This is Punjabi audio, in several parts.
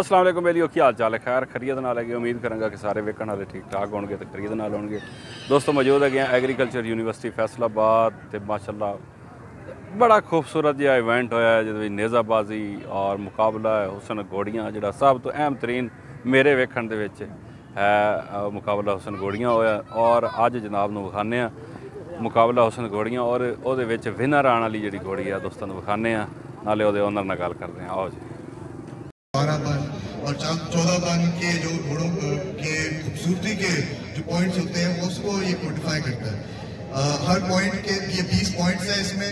ਅਸਲਾਮ ਅਲੈਕੁਮ ਬੇਲੀਓ ਕੀ ਹਾਲ ਚਾਲ ਹੈ ਖੈਰ ਖਰੀਦ ਨਾਲ ਹੈਗੇ ਉਮੀਦ ਕਰਾਂਗਾ ਕਿ ਸਾਰੇ ਵੇਖਣ ਵਾਲੇ ਠੀਕ ਠਾਕ ਹੋਣਗੇ ਤੇ ਖਰੀਦ ਨਾਲ ਹੋਣਗੇ ਦੋਸਤੋ ਮੌਜੂਦ ਹੈਗੇ ਆ ਐਗਰੀਕਲਚਰ ਯੂਨੀਵਰਸਿਟੀ ਫੈਸਲਾਬਾਦ ਤੇ ਮਾਸ਼ਾਅੱਲਾ ਬੜਾ ਖੂਬਸੂਰਤ ਜਿਹਾ ਇਵੈਂਟ ਹੋਇਆ ਜਿਹਦੇ ਵਿੱਚ ਨੇਜ਼ਾਬਾਜ਼ੀ ਔਰ ਮੁਕਾਬਲਾ ਹੈ ਹੁਸਨ ਗੋੜੀਆਂ ਜਿਹੜਾ ਸਭ ਤੋਂ ਅਹਿਮ ਤਰੀਨ ਮੇਰੇ ਵੇਖਣ ਦੇ ਵਿੱਚ ਹੈ ਮੁਕਾਬਲਾ ਹੁਸਨ ਗੋੜੀਆਂ ਹੋਇਆ ਔਰ ਅੱਜ ਜਨਾਬ ਨੂੰ ਵਿਖਾਣੇ ਆ ਮੁਕਾਬਲਾ ਹੁਸਨ ਗੋੜੀਆਂ ਔਰ ਉਹਦੇ ਵਿੱਚ ਵਿਨਰ ਆਣ ਵਾਲੀ ਜਿਹੜੀ ਗੋੜੀ ਆ ਦੋਸਤਾਂ ਨੂੰ ਵਿਖਾਣੇ ਆ ਨਾਲੇ ਉਹਦੇ ਓਨਰ ਨਾਲ ਗੱਲ ਕਰਦੇ ਆ ਆਓ ਜੀ बारह बन और चौदह बन के जो घोड़ों के खूबसूरती के जो पॉइंट्स होते हैं उसको ये क्वान्टिफाई करता है आ, हर पॉइंट के ये बीस पॉइंट्स हैं इसमें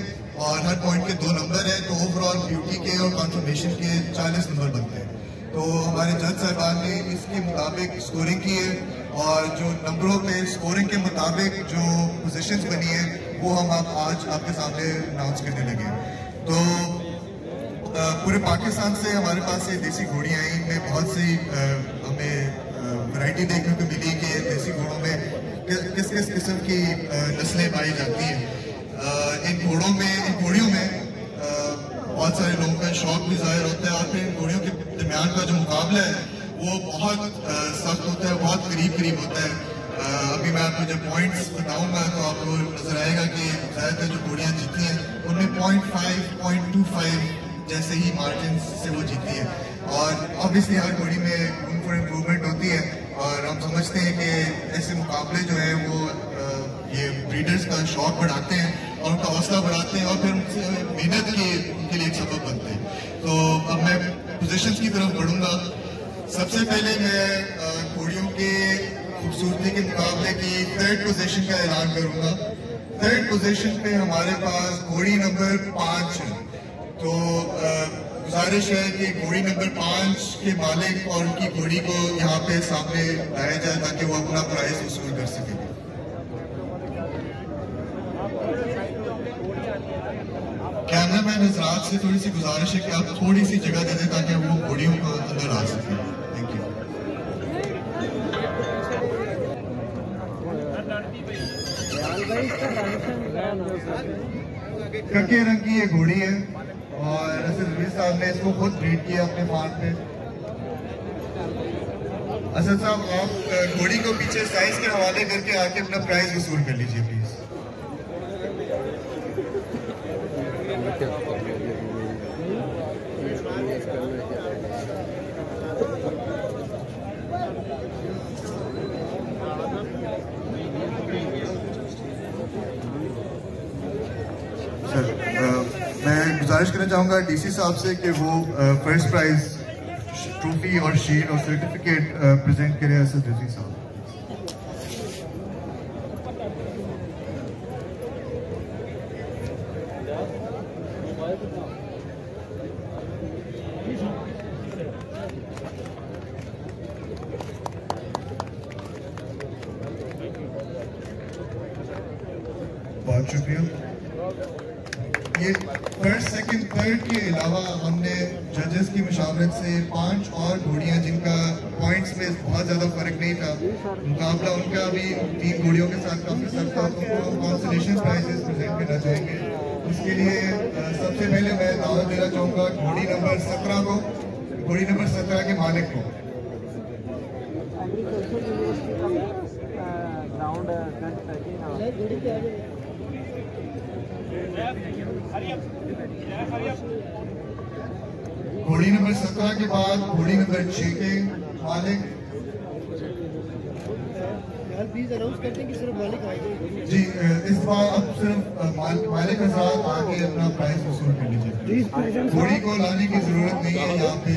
और हर पॉइंट के दो नंबर हैं तो ओवरऑल ब्यूटी के और कॉन्फर्मेशन के चालीस नंबर बनते हैं तो हमारे जज साहबान ने इसके मुताबिक स्कोरिंग की है और जो नंबरों पे स्कोरिंग के मुताबिक जो पोजीशंस बनी है वो हम आप आज आपके सामने अनाउंस करने लगे तो पूरे पाकिस्तान से हमारे पास ये देसी घोड़ियाँ आई इनमें बहुत सी हमें वैरायटी देखने को मिली कि देसी घोड़ों में किस किस किस्म की नस्लें पाई जाती हैं इन घोड़ों में इन घोड़ियों में बहुत सारे लोगों का शौक भी जाहिर होता है और फिर इन घोड़ियों के दरमियान का जो मुकाबला है वो बहुत सख्त होता है बहुत करीब करीब होता है अभी मैं आपको जब पॉइंट्स बताऊंगा तो आपको नजर आएगा कि ज़्यादातर जो घोड़ियाँ जीती हैं उनमें point five point two five जैसे ही मार्जिन से वो जीती है और ऑब्वियसली हर बॉडी में रूम फॉर इम्प्रूवमेंट होती है और हम समझते हैं कि ऐसे मुकाबले जो है वो ये ब्रीडर्स का शौक बढ़ाते हैं और उनका हौसला बढ़ाते हैं और फिर उनसे मेहनत के उनके लिए एक सबक बनते हैं तो अब मैं पोजिशन की तरफ बढ़ूँगा सबसे पहले मैं घोड़ियों के खूबसूरती के मुकाबले की थर्ड पोजिशन का ऐलान करूंगा थर्ड पोजिशन पे हमारे पास घोड़ी नंबर पाँच है तो गुजारिश है कि घोड़ी नंबर पाँच के मालिक और उनकी घोड़ी को यहाँ पे सामने लाया जाए ताकि वो अपना प्राइस वसूल कर सके कैमरा मैन हजरात से थोड़ी सी गुजारिश है कि आप थोड़ी सी जगह दे दें ताकि वो घोड़ियों को अंदर आ सके थैंक यू कके रंग की ये घोड़ी है और असद रबी साहब ने इसको खुद ब्रीड किया अपने फार्म पे असद साहब आप घोड़ी को पीछे साइज के हवाले करके आके अपना प्राइस वसूल कर लीजिए प्लीज़ गुजारिश करना चाहूँगा डीसी साहब से कि वो फर्स्ट प्राइज ट्रॉफी और शील्ड और सर्टिफिकेट प्रेजेंट करें असद रजी साहब थर्ड के अलावा हमने जजेस की मशावरत से पांच और घोड़ियाँ जिनका पॉइंट्स में बहुत ज़्यादा फर्क नहीं था मुकाबला उनका भी तीन घोड़ियों के साथ काफी सर था तो कॉन्सलेशन प्राइजेस प्रेजेंट करना चाहेंगे उसके लिए सबसे पहले मैं दावा देना चाहूँगा घोड़ी नंबर सत्रह को घोड़ी नंबर सत्रह के मालिक को ग्राउंड घोड़ी नंबर सत्रह के बाद घोड़ी नंबर छह के मालिक जी इस बार अब सिर्फ मालिक के साथ आके अपना प्राइस वसूल कर लीजिए घोड़ी को लाने की जरूरत नहीं है यहाँ पे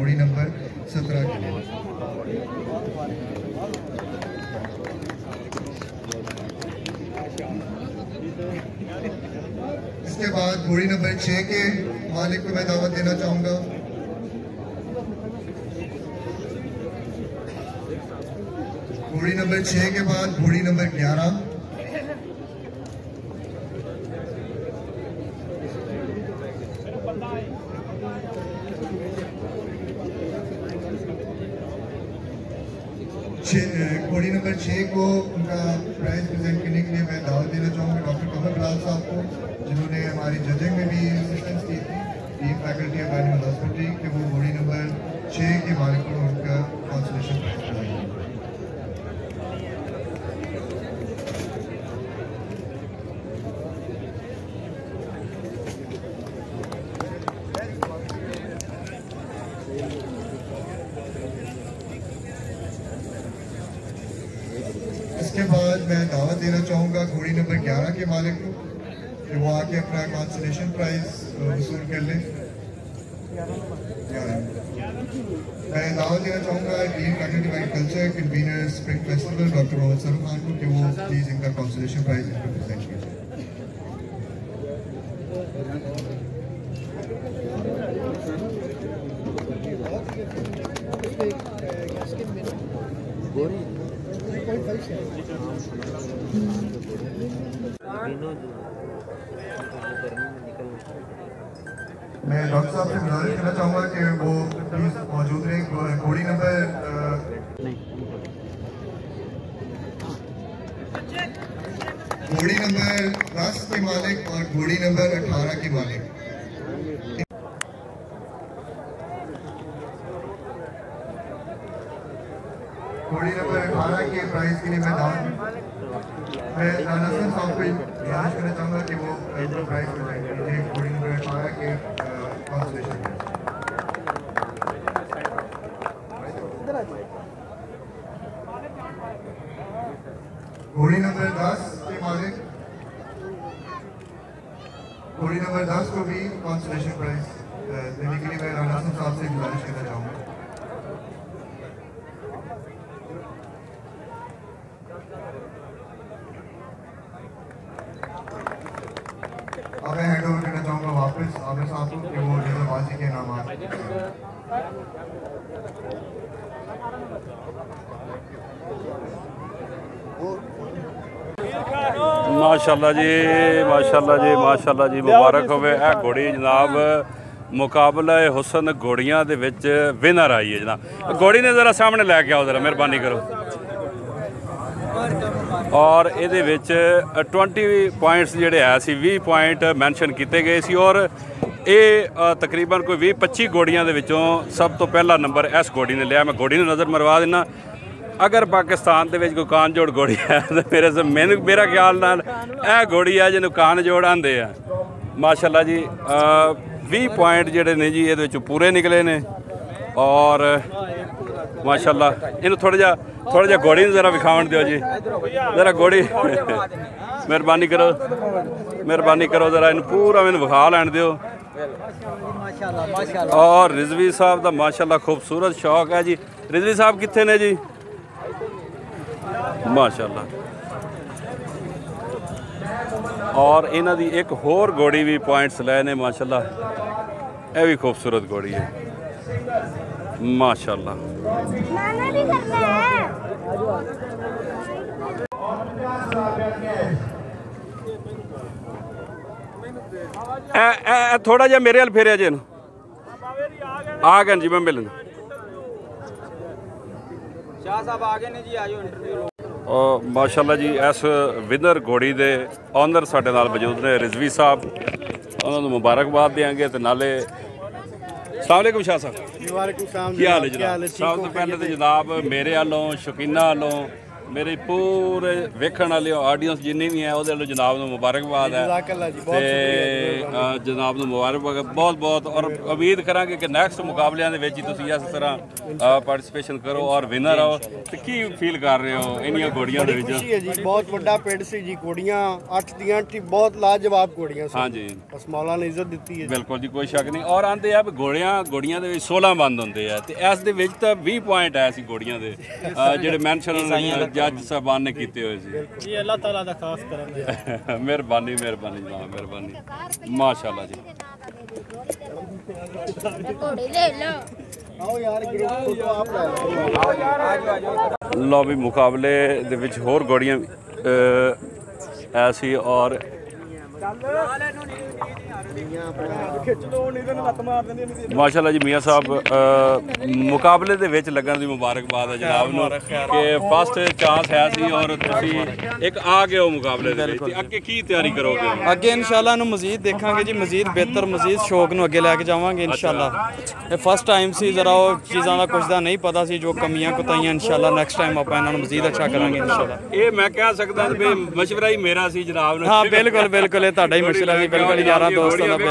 घोड़ी नंबर छः के मालिक को मैं दावत देना चाहूँगा घोड़ी नंबर छः के बाद घोड़ी नंबर ग्यारह घोड़ी नंबर छः को उनका प्राइज प्रेजेंट करने के लिए मैं दावा देना चाहूँगा डॉक्टर कमर लाल साहब को जिन्होंने हमारी जजिंग में भी असिस्टेंस दी थी टीम फैकल्टी ऑफ हॉस्पिटल के वो घोड़ी नंबर छः के बारे मालिक गली नंबर 11 के मालिक को कि वो आके अपना कॉन्सलेशन प्राइज वसूल कर लें मैं दावत देना चाहूँगा dean community wide culture convener spring festival doctor Mohammad Salam Khan को कि वो प्लीज़ इनका कॉन्सलेशन प्राइज इनको प्रेजेंट कीजिए कहना चाहूंगा कि वो मौजूद रहे घोड़ी नंबर घोड़ी नंबर दस के मालिक और घोड़ी नंबर अठारह के मालिक घोड़ी नंबर अठारह के प्राइस के लिए मैं मैं नाना साहब को गुजारिश करना चाहूंगा कि वो prize Haridas will be consolation prize. ਮਾਸ਼ਾਅੱਲਾ ਜੀ ਮਾਸ਼ਾਅੱਲਾ ਜੀ ਮਾਸ਼ਾਅੱਲਾ ਜੀ ਮੁਬਾਰਕ ਹੋਵੇ ਇਹ ਘੋੜੀ ਜਨਾਬ ਮੁਕਾਬਲਾ ਹੁਸਨ ਘੋੜੀਆਂ ਦੇ ਵਿੱਚ ਵਿਨਰ ਆਈ ਹੈ ਜਨਾਬ ਘੋੜੀ ਨੇ ਜ਼ਰਾ ਸਾਹਮਣੇ ਲੈ ਕੇ ਆਓ ਜ਼ਰਾ ਮਿਹਰਬਾਨੀ ਕਰੋ ਔਰ ਇਹਦੇ ਵਿੱਚ 20 ਪੁਆਇੰਟਸ ਜਿਹੜੇ ਆ ਸੀ 20 ਪੁਆਇੰਟ ਮੈਂਸ਼ਨ ਕੀਤੇ ਗਏ ਸੀ ਔਰ ਇਹ ਤਕਰੀਬਨ ਕੋਈ 20 25 ਘੋੜੀਆਂ ਦੇ ਵਿੱਚੋਂ ਸਭ ਤੋਂ ਪਹਿਲਾ ਨੰਬਰ ਇਸ ਘੋੜੀ ਨੇ ਲਿਆ ਮੈਂ ਘੋੜੀ ਨੂੰ ਨਜ਼ਰ ਮਰਵਾ ਦਿੰਨਾ ਅਗਰ ਪਾਕਿਸਤਾਨ ਦੇ ਵਿੱਚ ਕੋਈ ਕਾਨਜੋੜ ਘੋੜੀ ਹੈ ਤਾਂ ਮੇਰੇ ਸੇ ਮੈਨੂੰ ਮੇਰਾ ਖਿਆਲ ਨਾਲ ਇਹ ਘੋੜੀ ਹੈ ਜਿਹਨੂੰ ਕਾਨਜੋੜ ਆਂਦੇ ਆ ਮਾਸ਼ਾਅੱਲਾ ਜੀ 20 ਪੁਆਇੰਟ ਜਿਹੜੇ ਨੇ ਜੀ ਇਹਦੇ ਵਿੱਚ ਪੂਰੇ ਨਿਕਲੇ ਨੇ ਔਰ ਮਾਸ਼ਾਅੱਲਾ ਇਹਨੂੰ ਥੋੜਾ ਜਿਹਾ ਥੋੜਾ ਜਿਹਾ ਘੋੜੀ ਨੂੰ ਜ਼ਰਾ ਵਿਖਾਉਣ ਦਿਓ ਜੀ ਜ਼ਰਾ ਘੋੜੀ ਮਿਹਰਬਾਨੀ ਕਰੋ ਮਿਹਰਬਾਨੀ ਕਰੋ ਜ਼ਰਾ ਇਹਨੂੰ ਪੂਰਾ ਮੈਨੂੰ ਵਿਖਾ ਲੈਣ ਦਿਓ ਮਾਸ਼ਾਅੱਲਾ ਮਾਸ਼ਾਅੱਲਾ ਔਰ ਰਿਜ਼ਵੀ ਸਾਹਿਬ ਦਾ ਮਾਸ਼ਾਅੱਲਾ ਖੂਬਸੂਰਤ ਸ਼ੌਕ ਹੈ ਜੀ ਰਿਜ਼ਵੀ ਸਾਹਿਬ ਕਿੱਥੇ ਨੇ ਜੀ ਮਾਸ਼ਾਅੱਲਾ ਔਰ ਇਹਨਾਂ ਦੀ ਇੱਕ ਹੋਰ ਘੋੜੀ ਵੀ ਪੁਆਇੰਟਸ ਲੈ ਨੇ ਮਾਸ਼ਾਅੱਲਾ ਇਹ ਵੀ ਖੂਬਸੂਰਤ ਘੋੜੀ ਹੈ ਮਾਸ਼ਾਅੱਲਾ ਨਾਨਾ ਵੀ ਕਰਨਾ ਹੈ ਐ ਥੋੜਾ ਜਿਹਾ ਮੇਰੇ ਵੱਲ ਫੇਰਿਆ ਜੇ ਇਹਨੂੰ ਆ ਗਏ ਜੀ ਮੈਂ ਮਿਲਣ ਸ਼ਾਹ ਸਾਹਿਬ ਆ ਗਏ ਨੇ ਜੀ ਆਜੋ ਇੰਟਰਵਿਊ ਮਾਸ਼ਾਅੱਲਾ ਜੀ ਇਸ ਵਿਨਰ ਘੋੜੀ ਦੇ ਆਨਰ ਸਾਡੇ ਨਾਲ ਮੌਜੂਦ ਨੇ ਰਿਜ਼ਵੀ ਸਾਹਿਬ ਉਹਨਾਂ ਨੂੰ ਮੁਬਾਰਕਬਾਦ ਦੇਾਂਗੇ ਤੇ ਨਾਲੇ ਸਲਾਮ ਅਲੈਕੁਮ ਸ਼ਾਹ ਸਾਹਿਬ ਵਾਲੇਕੁਮ ਸਲਾਮ ਕੀ ਹਾਲ ਹੈ ਜਨਾਬ ਸਭ ਤੋਂ ਪਹਿਲੇ ਤੇ ਜਨਾਬ ਮੇਰੇ ਵੱਲੋਂ ਸ਼ੁਕੀਨਾ ਵੱਲੋਂ ਮੇਰੇ ਪੂਰੇ ਵੇਖਣ ਵਾਲੇ ਆਡੀਅנס ਜਿੰਨੇ ਵੀ ਹੈ ਉਹਦੇ ਲਈ ਜਨਾਬ ਨੂੰ ਮੁਬਾਰਕਬਾਦ ਹੈ ਤੇ ਜੀ ਬਹੁਤ ਜਨਾਬ ਨੂੰ ਮੁਬਾਰਕਬਾਦ ਬਹੁਤ ਬਹੁਤ ਔਰ ਉਮੀਦ ਕਰਾਂਗੇ ਕਿ ਨੈਕਸਟ ਮੁਕਾਬਲਿਆਂ ਦੇ ਵਿੱਚ ਹੀ ਤੁਸੀਂ ਇਸ ਤਰ੍ਹਾਂ ਪਾਰਟਿਸਪੇਸ਼ਨ ਕਰੋ ਔਰ ਵਿਨਰ ਆਓ ਤੇ ਕੀ ਫੀਲ ਕਰ ਰਹੇ ਹੋ ਇੰਨੀਆਂ ਘੋੜੀਆਂ ਦੇ ਵਿੱਚ ਜੀ ਬਹੁਤ ਵੱਡਾ ਪਿੰਡ ਸੀ ਜੀ ਘੋੜੀਆਂ ਅੱਠ ਦੀਆਂ ਬਹੁਤ ਲਾਜਵਾਬ ਘੋੜੀਆਂ ਸੀ ਹਾਂਜੀ ਬਸ ਮੌਲਾ ਨੇ ਇੱਜ਼ਤ ਦਿੱਤੀ ਹੈ ਬਿਲਕੁਲ ਜੀ ਕੋਈ ਸ਼ੱਕ ਨਹੀਂ ਔਰ ਆਂਦੇ ਆ ਘੋੜੀਆਂ ਘੋੜੀਆਂ ਦੇ ਵਿੱਚ 16 ਬੰਦ ਹੁੰਦੇ ਆ ਤੇ ਇਸ ਦੇ ਵਿੱਚ ਤਾਂ 20 ਪੁਆਇੰਟ ਆਇਆ ਸੀ ਘੋੜੀਆਂ ਦੇ ਜਿਹੜੇ ਮੈਂਸ਼ਨ ਜੱਜ ਸਾਹਿਬਾਨ ਨੇ ਕੀਤੇ ਹੋਏ ਸੀ ਇਹ ਅੱਲਾਹ ਤਾਲਾ ਦਾ ਖਾਸ ਕਰਮ ਹੈ ਮਿਹਰਬਾਨੀ ਮਿਹਰਬਾਨੀ ਜੀ ਮਿਹਰਬਾਨੀ ਮਾਸ਼ਾਅੱਲਾ ਜੀ ਲਓ ਵੀ ਮੁਕਾਬਲੇ ਦੇ ਵਿੱਚ ਹੋਰ ਗੋੜੀਆਂ ਐਸੀ ਔਰ ਚੱਲ ਮਾਸ਼ਾਅੱਲਾ ਜੀ ਮੀਆਂ ਸਾਹਿਬ ਮੁਕਾਬਲੇ ਦੇ ਵਿੱਚ ਲੱਗਣ ਦੀ ਮੁਬਾਰਕਬਾਦ ਹੈ ਜਨਾਬ ਨੂੰ ਕਿ ਫਸਟ ਚਾਂਸ ਹੈ ਸੀ ਔਰ ਤੁਸੀਂ ਇੱਕ ਆ ਗਏ ਹੋ ਮੁਕਾਬਲੇ ਦੇ ਵਿੱਚ ਅੱਗੇ ਕੀ ਤਿਆਰੀ ਕਰੋਗੇ ਅੱਗੇ ਇਨਸ਼ਾਅੱਲਾ ਨੂੰ ਮਜ਼ੀਦ ਦੇਖਾਂਗੇ ਜੀ ਮਜ਼ੀਦ ਬਿਹਤਰ ਮਜ਼ੀਦ ਸ਼ੌਕ ਨੂੰ ਅੱਗੇ ਲੈ ਕੇ ਜਾਵਾਂਗੇ ਇਨਸ਼ਾਅੱਲਾ ਇਹ ਫਸਟ ਟਾਈਮ ਸੀ ਜ਼ਰਾ ਉਹ ਚੀਜ਼ਾਂ ਦਾ ਕੁਝ ਦਾ ਨਹੀਂ ਪਤਾ ਸੀ ਜੋ ਕਮੀਆਂ ਕੁਤਾਈਆਂ ਇਨਸ਼ਾਅੱਲਾ ਨੈਕਸਟ ਟਾਈਮ ਆਪਾਂ ਇਹਨਾਂ ਨੂੰ ਮਜ਼ੀਦ ਅੱਛਾ ਕਰਾਂਗੇ ਇਨਸ਼ਾਅੱਲਾ ਇਹ ਮੈਂ ਕਹਿ ਸਕਦਾ ਵੀ ਮਸ਼ਵਰਾ ਹੀ ਮੇਰਾ ਸੀ ਜਨਾਬ ਨੂੰ ਹਾਂ ਬਿਲਕੁਲ ਬਿਲਕੁਲ ਇਹ ਤੁਹਾਡਾ ਹੀ ਮਸ਼ਵਰਾ ਸੀ ਬਿਲਕੁਲ ਯਾਰਾਂ ਦੋਸਤਾਂ ਦਾ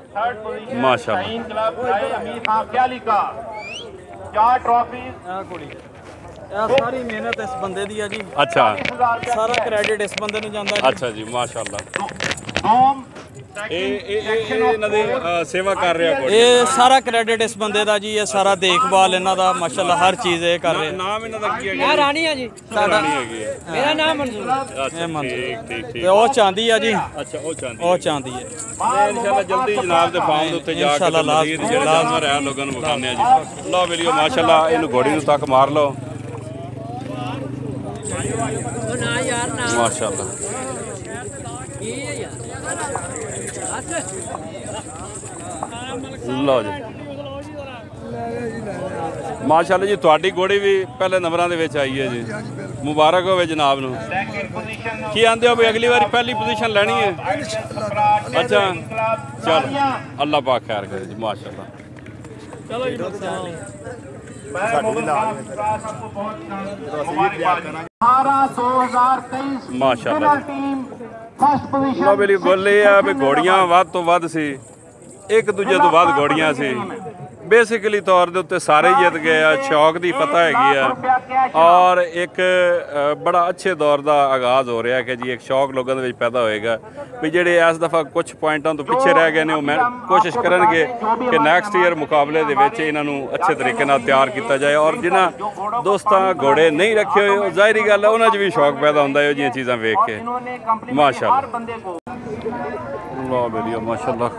माशा चार ट्रॉफी ਸਾਰੀ ਮਿਹਨਤ ਇਸ ਬੰਦੇ ਦੀ ਆ ਜੀ ਅੱਛਾ ਸਾਰਾ ਕ੍ਰੈਡਿਟ ਇਸ ਬੰਦੇ ਨੂੰ ਜਾਂਦਾ ਅੱਛਾ ਜੀ ਮਾਸ਼ਾਅੱਲਾ ਦੋਮ ਇਹ ਇਹ ਇਹ ਇਹਨਾਂ ਸੇਵਾ ਕਰ ਰਿਹਾ ਇਹ ਸਾਰਾ ਕ੍ਰੈਡਿਟ ਇਸ ਬੰਦੇ ਦਾ ਜੀ ਇਹ ਸਾਰਾ ਦੇਖਭਾਲ ਇਹਨਾਂ ਦਾ ਮਾਸ਼ਾਅੱਲਾ ਹਰ ਚੀਜ਼ ਇਹ ਕਰ ਨਾਮ ਇਹਨਾਂ ਦਾ ਕੀ ਰਾਣੀ ਆ ਜੀ ਮੇਰਾ ਨਾਮ ਮਨਜ਼ੂਰ ਅੱਛਾ ਠੀਕ ਠੀਕ ਉਹ ਆ ਜੀ ਅੱਛਾ ਉਹ ਉਹ ਹੈ ਇਨਸ਼ਾਅੱਲਾ ਜਲਦੀ ਜਨਾਬ ਦੇ ਫਾਰਮ ਦੇ ਉੱਤੇ ਜਾ ਕੇ ਜੀ ਅੱਲਾ ਮਾਸ਼ਾਅੱਲਾ ਇਹਨੂੰ ਘੋੜੀ ਨੂੰ ਤੱਕ ਮਾਰ ਲਓ ਉਹ ਨਾ ਯਾਰ ਨਾ ਮਾਸ਼ਾਅੱਲਾ ਲਓ ਜੀ ਮਾਸ਼ਾਅੱਲਾ ਜੀ ਤੁਹਾਡੀ ਘੋੜੀ ਵੀ ਪਹਿਲੇ ਨੰਬਰਾਂ ਦੇ ਵਿੱਚ ਆਈ ਹੈ ਜੀ ਮੁਬਾਰਕ ਹੋਵੇ ਜਨਾਬ ਨੂੰ ਕੀ ਆਂਦੇ ਹੋ ਵੀ ਅਗਲੀ ਵਾਰੀ ਪਹਿਲੀ ਪੋਜੀਸ਼ਨ ਲੈਣੀ ਹੈ ਅੱਛਾ ਚਲ ਅੱਲਾ ਪਾਕ ਖੈਰ ਕਰੇ ਜੀ ਮਾਸ਼ਾਅੱਲਾ ਚਲੋ ਜੀ ਮੈਂ ਬਹੁਤ ਮਾਸ਼ਾਅੱਲਾ ਟੀਮ ਫਸਟ ਪੋਜੀਸ਼ਨ ਲੋ ਬਲੀ ਗੋਲੇ ਆ ਵੀ ਘੋੜੀਆਂ ਵੱਧ ਤੋਂ ਵੱਧ ਸੀ ਇੱਕ ਦੂਜੇ ਤੋਂ ਬਾਅਦ ਗੋੜੀਆਂ ਸੀ ਬੇਸਿਕਲੀ ਤੌਰ ਦੇ ਉੱਤੇ ਸਾਰੇ ਜਿੱਤ ਗਏ ਆ ਸ਼ੌਕ ਦੀ ਪਤਾ ਹੈਗੀ ਆ ਔਰ ਇੱਕ ਬੜਾ ਅੱਛੇ ਦੌਰ ਦਾ ਆਗਾਜ਼ ਹੋ ਰਿਹਾ ਕਿ ਜੀ ਇੱਕ ਸ਼ੌਕ ਲੋਕਾਂ ਦੇ ਵਿੱਚ ਪੈਦਾ ਹੋਏਗਾ ਵੀ ਜਿਹੜੇ ਇਸ ਦਫਾ ਕੁਝ ਪੁਆਇੰਟਾਂ ਤੋਂ ਪਿੱਛੇ ਰਹਿ ਗਏ ਨੇ ਉਹ ਮੈਂ ਕੋਸ਼ਿਸ਼ ਕਰਨਗੇ ਕਿ ਨੈਕਸਟ ਈਅਰ ਮੁਕਾਬਲੇ ਦੇ ਵਿੱਚ ਇਹਨਾਂ ਨੂੰ ਅੱਛੇ ਤਰੀਕੇ ਨਾਲ ਤਿਆਰ ਕੀਤਾ ਜਾਏ ਔਰ ਜਿਨ੍ਹਾਂ ਦੋਸਤਾਂ ਘੋੜੇ ਨਹੀਂ ਰੱਖੇ ਹੋਏ ਉਹ ਜ਼ਾਹਿਰੀ ਗੱਲ ਹੈ ਉਹਨਾਂ 'ਚ ਵੀ ਸ਼ੌਕ ਪੈਦਾ ਹੁੰਦਾ ਹੈ ਜੀਆਂ ਚੀਜ਼ਾਂ ਵੇਖ ਕੇ ਮਾਸ਼ਾਅੱਲਾ ਅੱਲਾਹ ਬੇਲੀਆ ਮਾਸ਼ਾਅੱਲਾ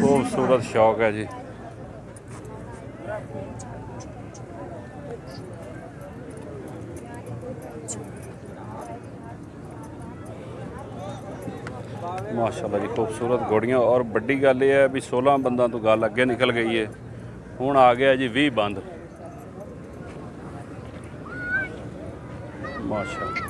ਖੂਬਸੂਰਤ ਸ਼ੌਕ ਹੈ ਜੀ ਮਾਸ਼ਾਅੱਲਾ ਜੀ ਖੂਬਸੂਰਤ ਗੋੜੀਆਂ ਔਰ ਵੱਡੀ ਗੱਲ ਇਹ ਹੈ ਵੀ 16 ਬੰਦਾਂ ਤੋਂ ਗੱਲ ਅੱਗੇ ਨਿਕਲ ਗਈ ਹੈ ਹੁਣ ਆ ਗਿਆ ਜੀ 20 ਬੰਦ ਮਾਸ਼ਾਅੱਲਾ